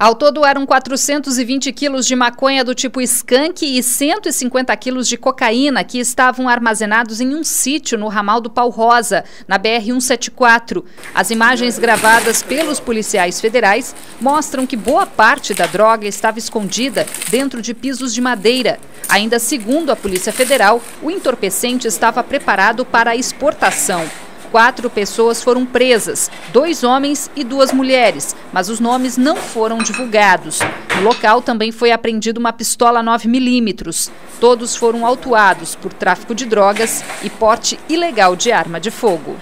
Ao todo, eram 420 quilos de maconha do tipo skunk e 150 quilos de cocaína que estavam armazenados em um sítio no ramal do Pau Rosa, na BR-174. As imagens gravadas pelos policiais federais mostram que boa parte da droga estava escondida dentro de pisos de madeira. Ainda segundo a Polícia Federal, o entorpecente estava preparado para a exportação. Quatro pessoas foram presas, dois homens e duas mulheres, mas os nomes não foram divulgados. No local também foi apreendida uma pistola 9mm. Todos foram autuados por tráfico de drogas e porte ilegal de arma de fogo.